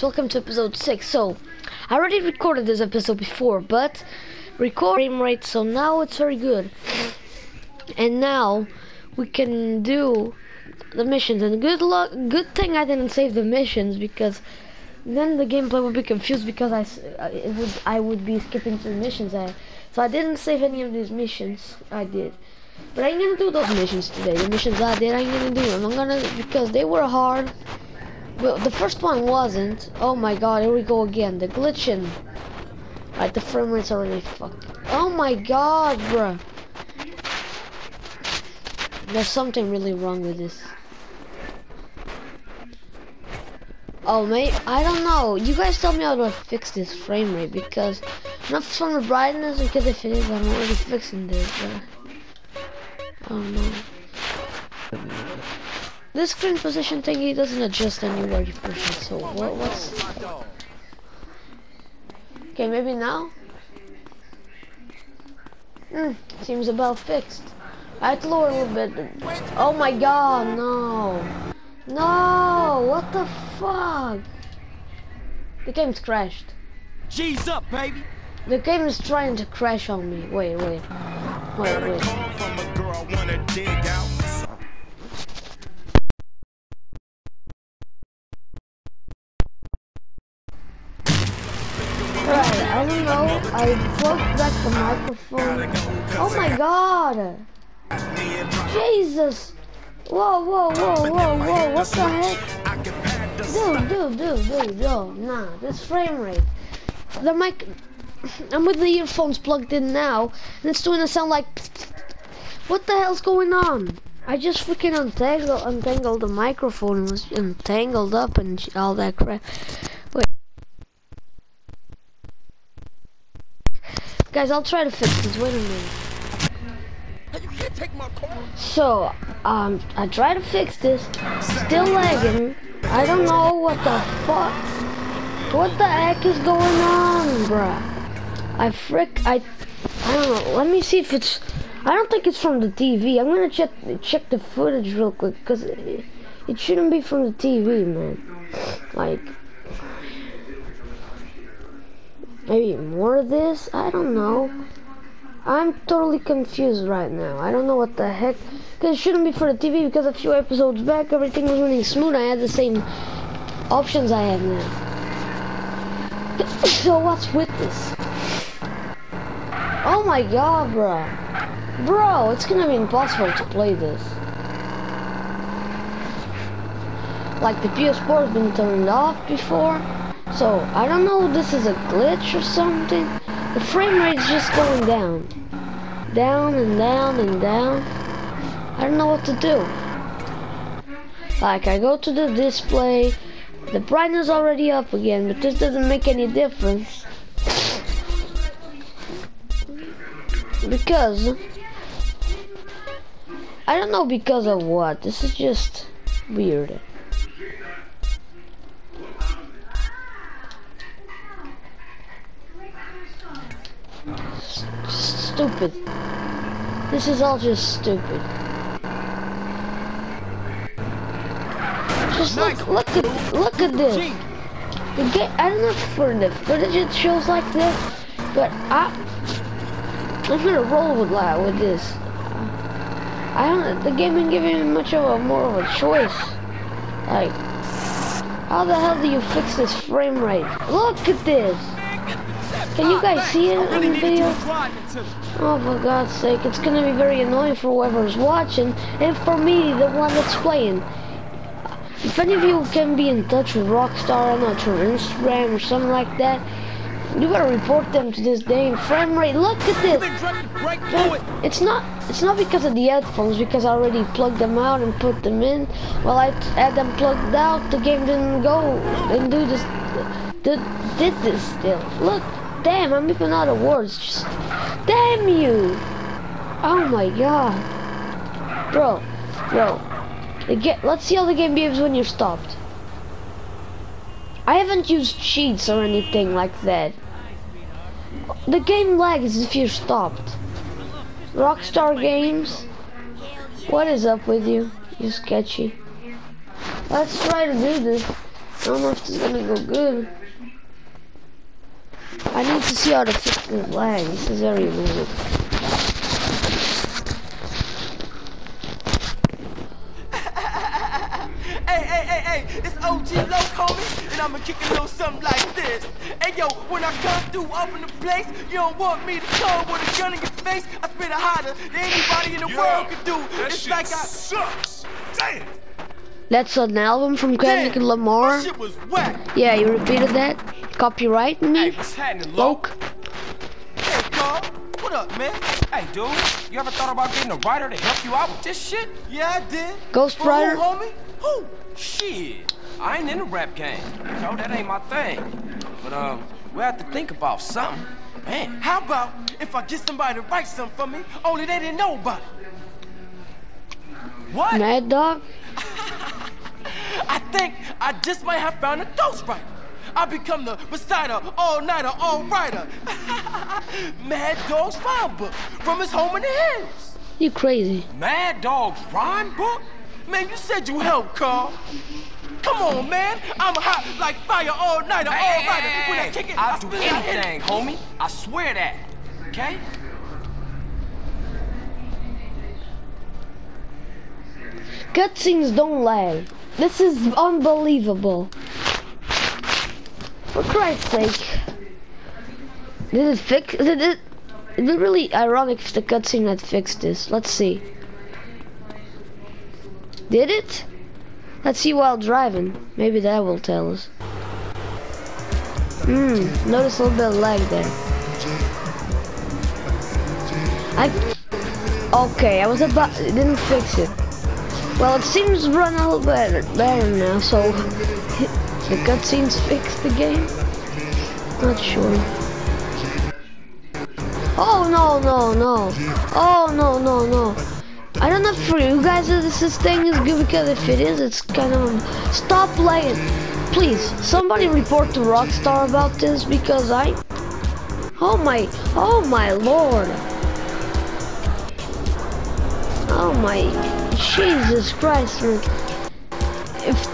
guys, welcome to episode 6. So, I already recorded this episode before, but record frame rate, so now it's very good. And now we can do the missions. And good luck, good thing I didn't save the missions because then the gameplay would be confused because I, it would I would be skipping through missions. I, so I didn't save any of these missions. I did. But I ain't gonna do those missions today. The missions I did, I ain't gonna do them. I'm gonna because they were hard. Well, the first one wasn't. Oh my god, here we go again. The glitching. Right, the frame rate's already fucked. Oh my god, bruh. There's something really wrong with this. Oh, mate, I don't know. You guys tell me how to fix this frame rate because not from the brightness because if it is, I'm already fixing this. But I don't know. This screen position thingy doesn't adjust anywhere you push it, so what, what's... Okay, maybe now? Hmm, seems about fixed. I had to lower a little bit. Oh my god, no. No, what the fuck? The game's crashed. G's up, baby. The game is trying to crash on me. Wait, wait. Wait, wait. The microphone. Oh my god! Jesus! Whoa, whoa, whoa, whoa, whoa, what the heck? Dude, dude, dude, dude, yo, nah, this frame rate. The mic, I'm with the earphones plugged in now, and it's doing a sound like, what the hell's going on? I just freaking untangled, untangled the microphone and was up and all that crap. Guys, I'll try to fix this, wait a minute. So, um, I try to fix this. Still lagging. I don't know what the fuck. What the heck is going on, bruh? I frick. I. I don't know. Let me see if it's. I don't think it's from the TV. I'm gonna check check the footage real quick because it, it shouldn't be from the TV, man. Like. Maybe more of this? I don't know. I'm totally confused right now. I don't know what the heck. Cause it shouldn't be for the TV because a few episodes back everything was running smooth. I had the same options I have now. so what's with this? Oh my god, bro. Bro, it's gonna be impossible to play this. Like the PS4 has been turned off before. So I don't know if this is a glitch or something. The frame rate's just going down. Down and down and down. I don't know what to do. Like I go to the display, the brightness already up again, but this doesn't make any difference. Because I don't know because of what. This is just weird. Stupid. This is all just stupid. Just look, look at, look at this. The game, I don't know for the footage it shows like this, but I, I'm gonna roll with that with this. I don't. The game ain't giving me much of a more of a choice. Like, how the hell do you fix this frame rate? Look at this. Can you guys see it on the video? Oh, for God's sake, it's gonna be very annoying for whoever's watching, and for me, the one that's playing. If any of you can be in touch with Rockstar, I don't know, through Instagram or something like that, you gotta report them to this dang frame rate. Look at this! Man. It's not. It's not because of the headphones. Because I already plugged them out and put them in. While I had them plugged out, the game didn't go and do this. Did, did this still? Look, damn! I'm even out of words. Just damn you! Oh my god, bro, bro. Ga- Let's see how the game behaves when you're stopped. I haven't used cheats or anything like that. The game lags if you're stopped. Rockstar Games, what is up with you? You're sketchy. Let's try to do this. I don't know if this is gonna go good. I need to see how to fix the lag. This is very annoying. Hey, hey, hey, hey, it's OG Loc, homie, and I'ma kick a little something like this. Hey, yo, when I come through up in the place, you don't want me to come with a gun in your face. I spit it hotter than anybody in the world could do. That it's shit like I. sucks. Damn. That's an album from Kendrick Damn, Lamar. that shit was whack. Yeah, you repeated that. Copyright Hey, me, what's happening, Loc? Loke. Hey, Carl, what up, man? Hey, dude, you ever thought about getting a writer to help you out with this shit? Yeah, I did. Ghost For who, homie? Who? Shit, I ain't in the rap game. You know, that ain't my thing. But, um, we have to think about something. Man, How about if I get somebody to write something for me, only they didn't know about it? What? Mad Dog. I think I just might have found a ghostwriter. I become the reciter, all-nighter, all-writer. Mad Dog's rhyme book from his home in the hills. You crazy. Mad Dog's rhyme book? Man, you said you helped, Carl. Come on, man. I'm hot like fire, all-nighter, Hey, all-writer. hey, When I kick it, I'll I do spit it, I hit it. anything, homie. I swear that. Okay? Cutscenes don't lag. This is unbelievable. For Christ's sake. Did it fix? Did it? It'd really ironic if the cutscene had fixed this. Let's see. Did it? Let's see while driving. Maybe that will tell us. Hmm. Notice a little bit of lag there. I. Okay, I was about. It didn't fix it. Well, it seems run a little better, better now, so the cutscenes fixed the game. Not sure. Oh no no no! Oh no no no! I don't know for you guys if this thing is good because if it is, it's kind of stop playing. Please, somebody report to Rockstar about this because I. Oh my! Oh my lord! Oh my Jesus Christ, man.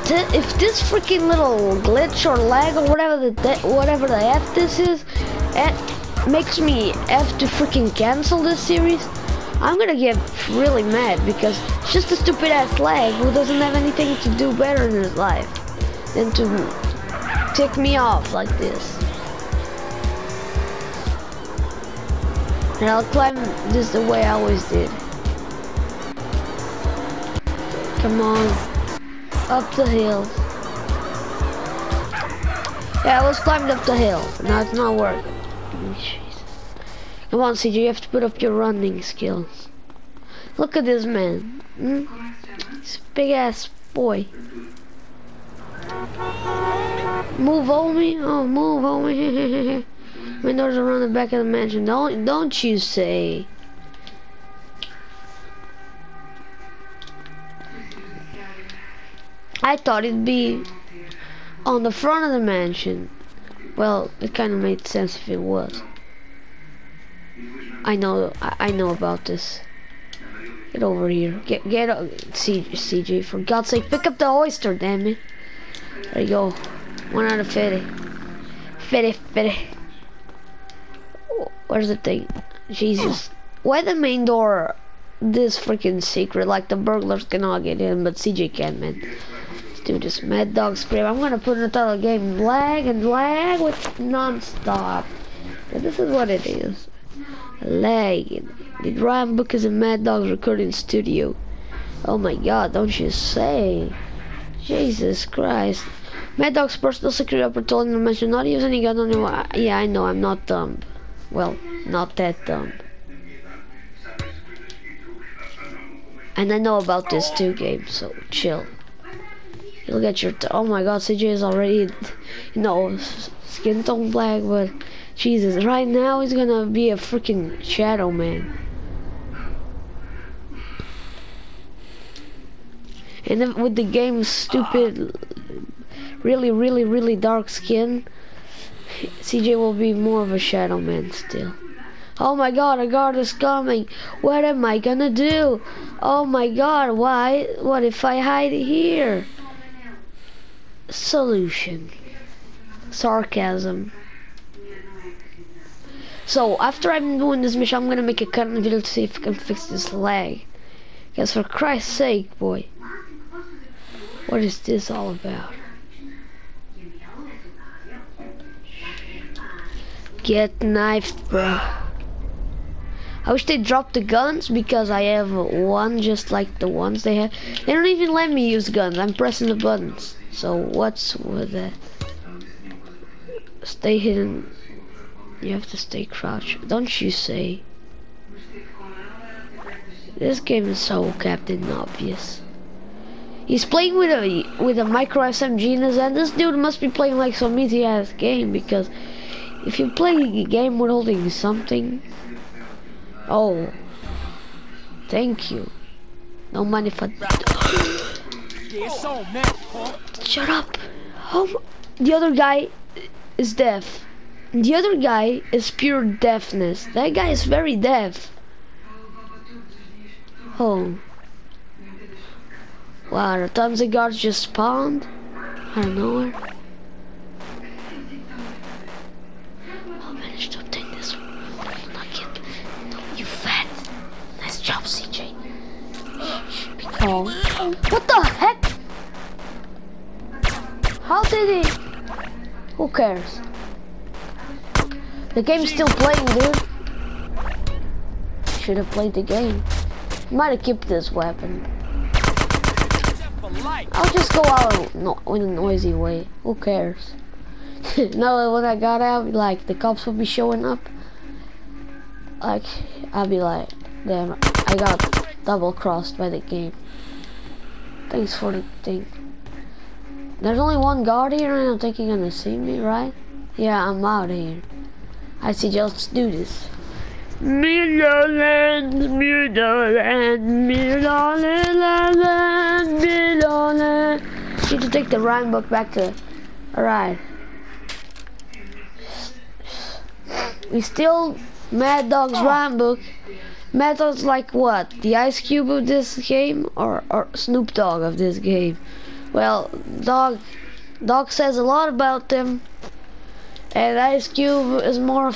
If this freaking little glitch or lag or whatever the whatever the f this is, it makes me have to freaking cancel this series, I'm gonna get really mad because it's just a stupid ass lag who doesn't have anything to do better in his life than to tick me off like this. And I'll climb this the way I always did. Come on. Up the hill. Yeah, I was climbing up the hill. Now it's not working. Jesus. Come on, CJ, you have to put up your running skills. Look at this man. Hmm? This big ass boy. Move on me. Oh, move on me. Windows around the back of the mansion. Don't, don't you say. I thought it'd be on the front of the mansion. Well, it kind of made sense if it was. I know, I, I know about this. Get over here. Get, get, uh, C, CJ, for God's sake, pick up the oyster, damn it. There you go. One out of 50. 50, 50. Oh, Where's the thing? Jesus. Why the main door this freaking secret? Like the burglars cannot get in, but CJ can, man. Do this. Mad Dog Scream. I'm gonna put another game lag and lag with non-stop. This is what it is. Lag. The Rhyme Book is a Mad Dog's recording studio. Oh my god, don't you say. Jesus Christ. Mad Dog's personal security operator told him to mention not use any gun on him. Uh, yeah, I know, I'm not dumb. Well, not that dumb. And I know about this too, game, so chill. You'll get your. Oh my god, CJ is already, you know, skin tone black, but Jesus, right now he's gonna be a freaking shadow man. And if, with the game's stupid, really, really, really dark skin, CJ will be more of a shadow man still. Oh my god, a guard is coming. What am I gonna do? Oh my god, why? What if I hide here? Solution. Sarcasm. So after I'm doing this mission, I'm gonna make a the video to see if I can fix this lag. Because for Christ's sake, boy, what is this all about? Get knifed, bro. I wish they dropped the guns because I have one just like the ones they have. They don't even let me use guns. I'm pressing the buttons. So what's with that? Stay hidden. You have to stay crouched. Don't you say? This game is so Captain Obvious. He's playing with a with a micro SMG in his hand. This dude must be playing like some easy ass game because if you play a game with holding something, oh, thank you. No money for. Shut up. Oh, the other guy is deaf. The other guy is pure deafness. That guy is very deaf. Oh. Wow, the tons of guards just spawned. I managed to obtain this. Not yet. No, you fat. Nice job, CJ. Calm. Oh. What the heck? How did he? Who cares? The game's still playing, dude. Should have played the game. Might have kept this weapon. I'll just go out no, in a noisy way. Who cares? no, when I got out, like the cops would be showing up. Like I'll be like, damn, I got double crossed by the game. Thanks for the thing. There's only one guard here, and I'm thinking gonna see me, right? Yeah, I'm out here. I see, let's do this. Midland, Midland, Midland, Midland. Need to take the rhyme book back to. Alright. We still Mad Dog's rhyme book. Mad Dog's like what? The Ice Cube of this game, or or Snoop Dogg of this game? Well, Dog, Dog says a lot about them. And Ice Cube is more of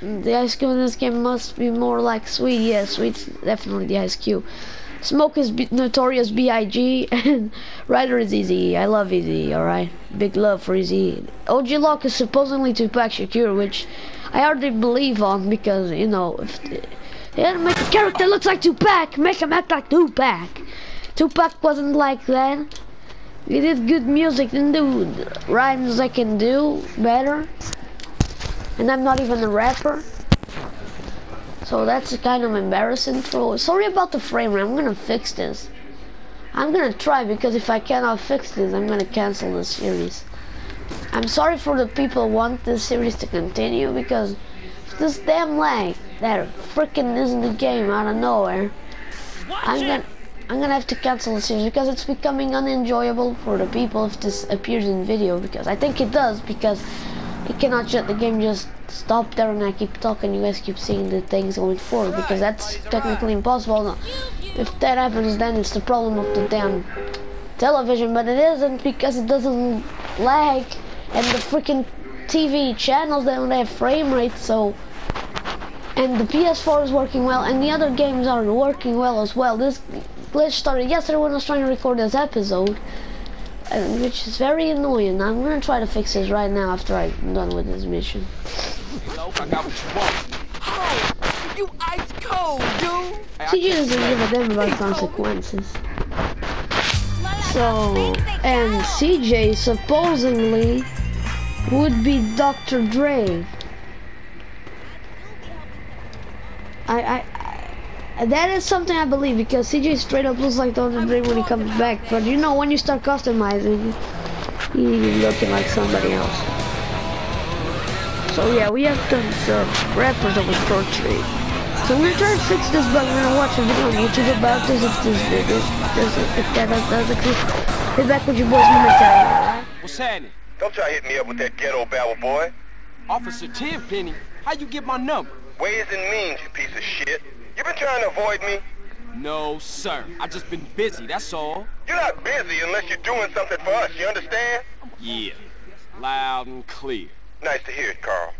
the Ice Cube in this game must be more like Sweet. Yeah, Sweet's definitely the Ice Cube. Smoke is B Notorious B.I.G. and Ryder is Easy. I love Easy. All right, big love for Easy. OG Loc is supposedly Tupac Shakur, which I hardly believe on because you know if a character looks like Tupac, make him act like Tupac. Tupac wasn't like that. He did good music and do rhymes I can do better. And I'm not even a rapper. So that's kind of embarrassing for sorry about the frame rate, I'm gonna fix this. I'm gonna try because if I cannot fix this I'm gonna cancel the series. I'm sorry for the people who want this series to continue because this damn lag that freaking isn't the game out of nowhere. I'm gonna I'm gonna have to cancel the series because it's becoming unenjoyable for the people if this appears in video because I think it does because it cannot shut the game just stop there and I keep talking you guys keep seeing the things going forward because that's technically impossible no. if that happens then it's the problem of the damn television but it isn't because it doesn't lag and the freaking TV channels they don't have frame rate so and the PS4 is working well and the other games are working well as well this glitch started yesterday when I was trying to record this episode, and which is very annoying. I'm gonna try to fix this right now after I'm done with this mission. Nope, I got what you want. Oh, you ice cold, dude. CJ doesn't give a damn about consequences. So, and CJ supposedly would be Dr. Dre. I, I, that is something I believe because CJ straight up looks like Dr. Dre when he comes back. But you know, when you start customizing, he's looking like somebody else. So yeah, we have tons of rappers that was portrayed. So I'm gonna try to fix this bug. I'm gonna watch a video on YouTube about this if this, this, this if that does exist. Get back with your boys momentarily, alright? What's happening? Don't try hitting me up with that ghetto babble, boy. Officer Tenpenny, how you get my number? Ways and means, you piece of shit. You been trying to avoid me? No, sir. I just been busy, that's all. You're not busy unless you're doing something for us, you understand? Yeah. Loud and clear. Nice to hear it, Carl.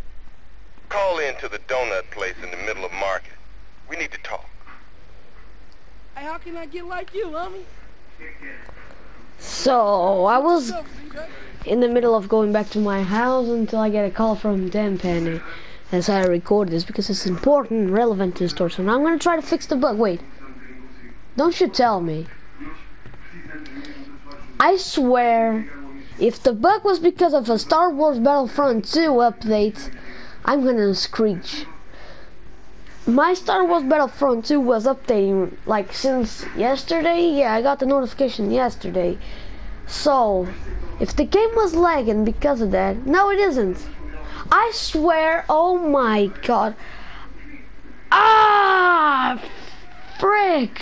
Call in to the donut place in the middle of market. We need to talk. Hey, how can I get like you, homie? So I was What's up, CJ? in the middle of going back to my house until I get a call from Dan That's why I record this because it's important and relevant to the story. So now I'm gonna try to fix the bug. Wait. Don't you tell me. I swear, if the bug was because of a Star Wars Battlefront 2 update, I'm gonna screech. My Star Wars Battlefront 2 was updating like since yesterday. Yeah, I got the notification yesterday. So, if the game was lagging because of that, no it isn't. I swear, oh my god. Ah, frick.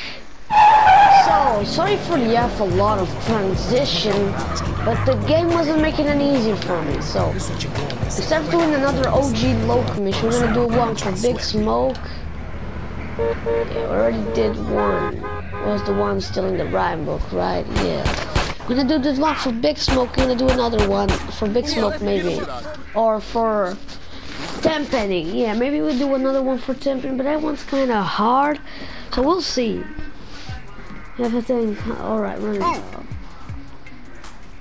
So, sorry for the F a lot of transition, but the game wasn't making it easier for me, so. Instead of doing another OG local mission, we're gonna do one for Big Smoke. We already did one. Was the one still in the rhyme book, right? Yeah. We're gonna do this one for Big Smoke, we're gonna do another one for Big Smoke maybe. Or for Tenpenny. Yeah, maybe we'll do another one for Tenpenny, but that one's kinda hard. So we'll see. Everything alright, running.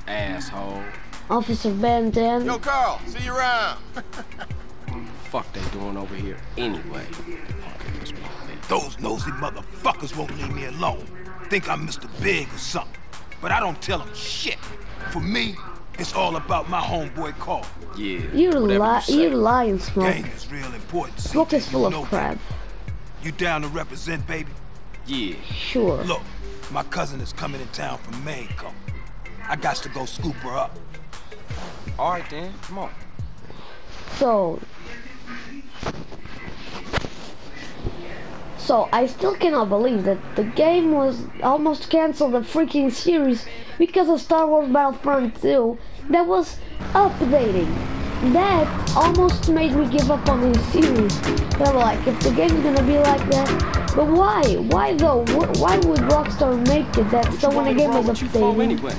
Asshole. Officer Ben 10. Yo, Carl, see you around. Fuck they doing over here anyway? Fucking this man. Those nosy motherfuckers won't leave me alone. Think I'm Mr. Big or something. But I don't tell them shit. For me, it's all about my homeboy Carl. Yeah. You whatever li- say. you lying, Smoke. Game is real important. Smoke CJ, is full you of know crap. You down to represent, baby? Yeah. Sure. Look, my cousin is coming in town from Maine, come. I got to go scoop her up. All right then. Come on. So, so I still cannot believe that the game was almost canceled the freaking series because of Star Wars Battlefront 2 that was updating. That almost made me give up on this series. But I'm like, if the game's gonna be like that, but why? Why though? Why would Rockstar make it that so when the game was What you updating, anyway?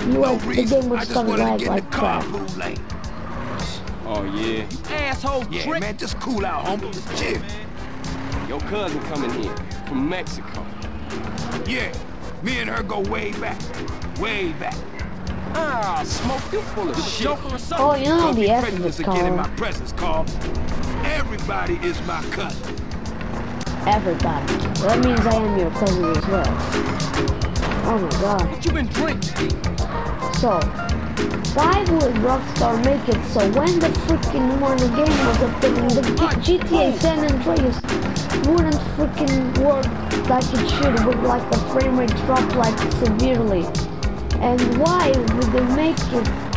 you No like, the game I would just start lag like the car, crap? Lane. Oh yeah. Asshole Yeah, trick. man, just cool out, homie. Just chill. Your cousin coming here from Mexico. Yeah, me and her go way back. Way back. Ah, smoke. You full of shit. Joker or something. Oh, you know Don't the be F of prejudice again in my presence, Carl. Everybody is my cousin. Everybody. That means I am your cousin as well. Oh my god. What you been drinking? So, why would Rockstar make it so when the freaking when the game was updating, the GTA San Andreas wouldn't freaking work like it should, would like the frame rate drop like severely? And why would they make it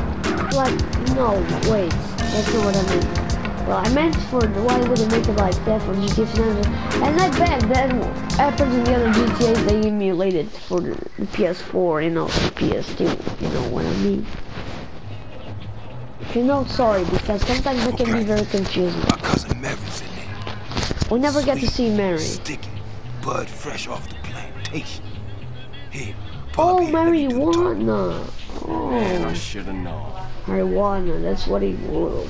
like, no, wait, that's not what I mean. Well, I meant for why would they make it like that for GTA San? And I bet that happens in the other GTAs they emulated for the, the PS4, you know, the PS2, you know what I mean. You know, sorry, because sometimes it can be very confusing. We never get to see Mary. Sticky, bud fresh off the plantation. Here, Oh, Bobby, let me do the talking. marijuana. Man, I Oh, should have known. marijuana, that's what he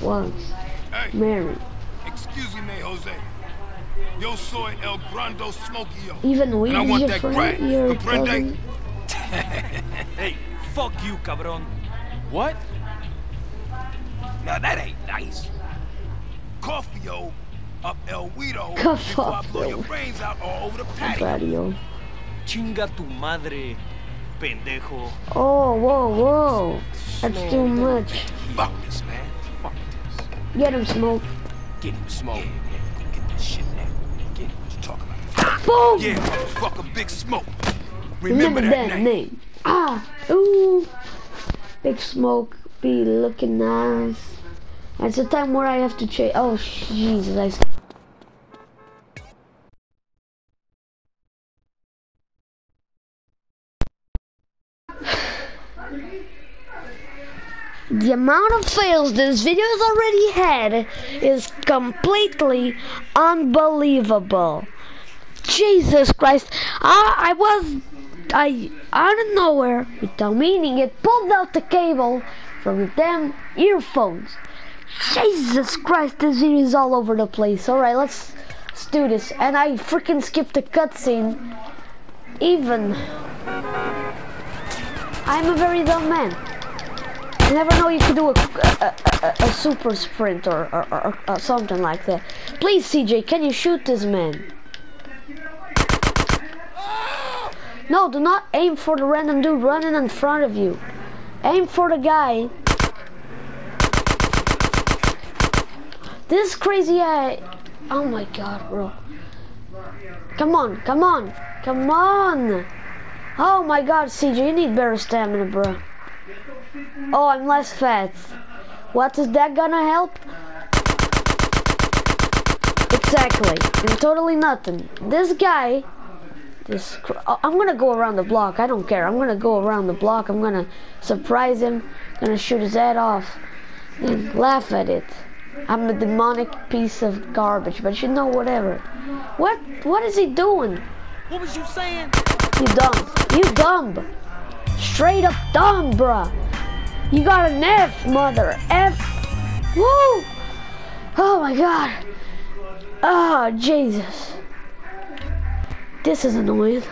wants. Hey, Mary. excuse me, Jose. Yo soy El Grando Smokio. Even And I Weedy's want your that friend, crack. your Comprende? Hey, fuck you, cabron. What? Now that ain't nice. Coffee-o up El Guido before I blow your brains out all over the patio. Chinga tu madre, pendejo. Oh, whoa, whoa. That's too much. Fuck this, man. Fuck this. Get him, Smoke. Get him smoke. Yeah, get this shit now. Get what you talking about. Boom! Yeah, motherfucker, Big Smoke. Remember, Remember, that, that, name. name. Ah, ooh. Big Smoke be looking nice. It's a time where I have to chase. Oh, Jesus. I... The amount of fails this video has already had is completely unbelievable. Jesus Christ. I, I was, I, out of nowhere, without meaning it, pulled out the cable from the damn earphones. Jesus Christ, this video is all over the place. Alright, let's, let's do this. And I freaking skipped the cutscene. Even. I'm a very dumb man. I never know you could do a, a, a, a super sprint or, or, or, or something like that. Please, CJ, can you shoot this man? No, do not aim for the random dude running in front of you. Aim for the guy. This crazy guy. Oh my god, bro. Come on, come on, come on. Oh my god, CJ, you need better stamina, bro. Oh, I'm less fat. What is that gonna help? Exactly. And totally nothing. This guy, this, oh, I'm gonna go around the block. I don't care. I'm gonna go around the block. I'm gonna surprise him. Gonna shoot his head off and laugh at it. I'm a demonic piece of garbage, but you know whatever. What? What is he doing? What was you saying? You dumb. You dumb. Straight up dumb, bruh. You got an F, mother. F. Woo! Oh my god. Oh, Jesus. This is annoying.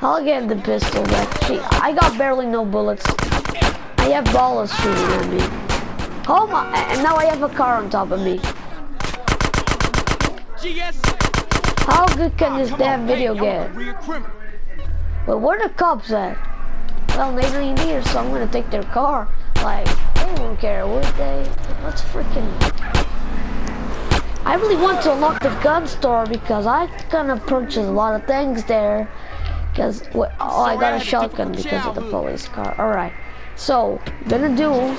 I'll get the pistol back. Gee, I got barely no bullets. I have balls shooting at me. Oh my, and now I have a car on top of me. GS. How good can this damn on, video get? But where the cops at? Well, they really need so I'm gonna take their car. Like, they won't care, would they? Let's freaking... I really want to unlock the gun store because I'm gonna purchase a lot of things there. Because, oh, I got a shotgun because of the police car. Alright, so, gonna do...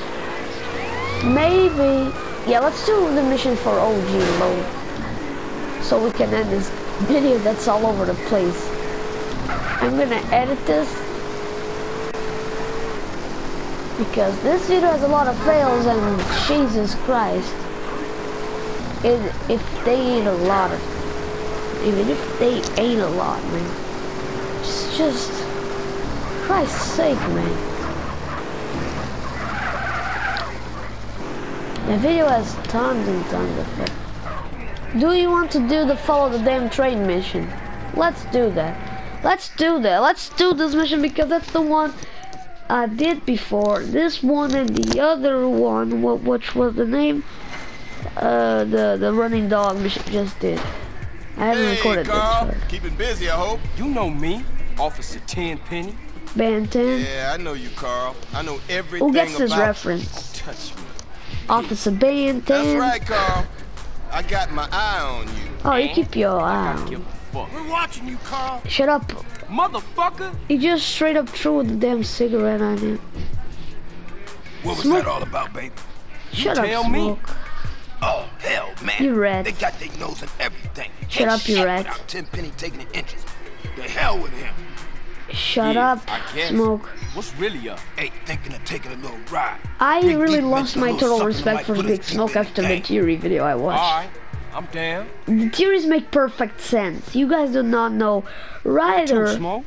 Maybe... Yeah, let's do the mission for OG mode. So we can end this video that's all over the place. I'm gonna edit this. Because this video has a lot of fails and Jesus Christ. It, if they ain't a lot of even if they ate a lot man. It's just Christ's sake man the video has tons and tons of fails do you want to do the follow the damn train mission let's do that Let's do that. Let's do this mission because that's the one I did before. This one and the other one, what which was the name? Uh, the the running dog mission just did. I haven't Hey, recorded Carl. this one. Keeping busy, I hope. You know me, Officer Tenpenny. Ben 10. Yeah, I know you, Carl. I know everything Who gets this about reference? Touch me. Officer Ben 10. That's right, Carl. I got my eye on you. Oh, you keep your eye on. give a fuck. We're watching you, Carl. Shut up. Motherfucker! He just straight up threw the damn cigarette on him. What was Smoke. that all about, baby? Shut up, tell me. Smoke. Oh, hell, man. You rat. They got their nose in everything. Shut Ain't up, you shit rat. Without Tenpenny taking an interest. The hell with him. Shut Yeah, up. Smoke. What's really up? Ain't thinking of taking a little ride. I Big really lost my total respect for Big Smoke after the the. Theory video I watched. Alright, I'm down. The theories make perfect sense. You guys do not know. Ryder, Smoke?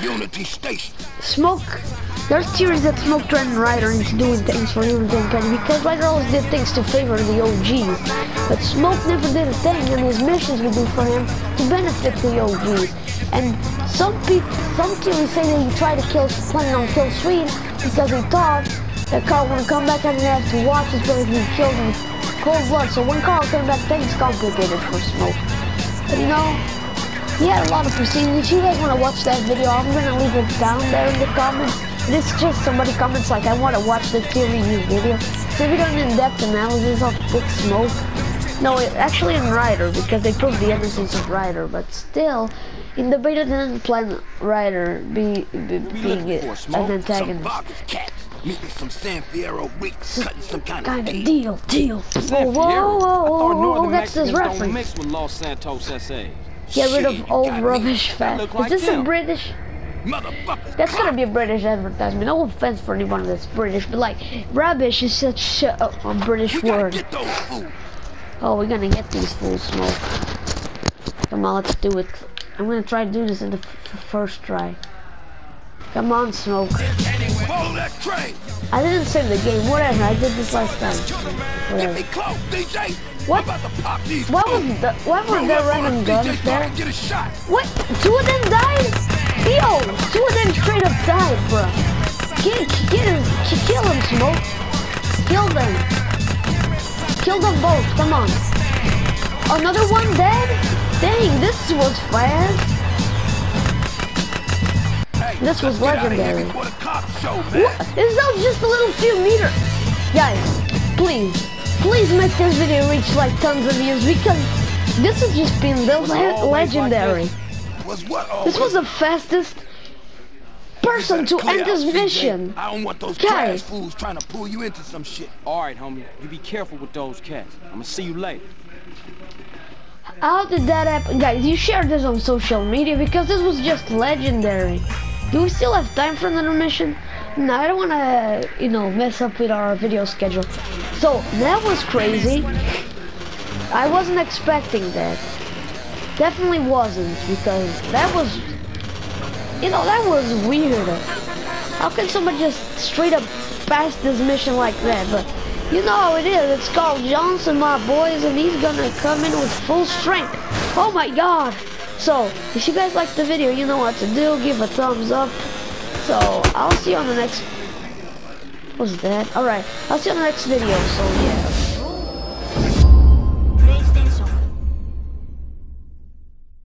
Unity Station. Smoke, there's theories that Smoke threatened Ryder into doing things for him and Penny because Ryder always did things to favor the OGs. But Smoke never did a thing and his missions would do for him to benefit the OGs. And some people, some theories say that he tried to kill, planning on kill Sweet because he thought that Carl would come back and have to watch his brother be killed in cold blood. So when Carl came back, things complicated for Smoke. But you know, he had a lot of proceedings. If you guys want to watch that video, I'm gonna leave it down there in the comments. This is just somebody comments like, I want to watch the theory review video. So if you don't in-depth analysis of Big Smoke, no, actually in Ryder because they proved the innocence of Ryder, but still, in the beta didn't plan Ryder be, be being for, an antagonist. Cats. Meeting some San Fierro Reeks. Cutting some kind of Kind of deal. deal, deal. Whoa, whoa, whoa, I whoa, who gets this don't reference? mix with Los Santos S.A. Get rid of old rubbish fat. look Is like this a. British? That's gonna be a British advertisement. No offense for anyone that's British, but like, rubbish is such a, a British We word. get those fools. Oh, we're gonna get these fools smoke. Come on, let's do it. I'm gonna try to do this in the first try. Come on, Smoke. I didn't save the game. Whatever. I did this last time. DJ. What? What was the? What Roll the them, guns there? What? Two of them died? Yo, two of them straight up died, bro. Get, get him, kill him, Smoke. Kill them. Kill them both, come on. Another one dead? Dang, this was fast. Hey, This was let's get outta here legendary. before the cops show, man. What? This is just a little few meters. Guys, please, please make this video reach like tons of views because this has just been the le- always like legendary. Was what? This was the fastest person to end this mission. I don't want those Guys. trash fools trying to pull you into some shit. All right, homie. You be careful with those cats. I'm gonna see you later. How did that happen? Guys, you shared this on social media because this was just legendary. Do we still have time for another mission? No, I don't want to, you know, mess up with our video schedule. So, that was crazy. I wasn't expecting that. Definitely wasn't because that was, you know, that was weird. How can someone just straight up pass this mission like that? But you know how it is. It's Carl Johnson, my boys, and he's gonna come in with full strength. Oh my god! So, if you guys liked the video, you know what to do. Give a thumbs up. So, I'll see you on the next... What's that? Alright, I'll see you on the next video. So, yeah.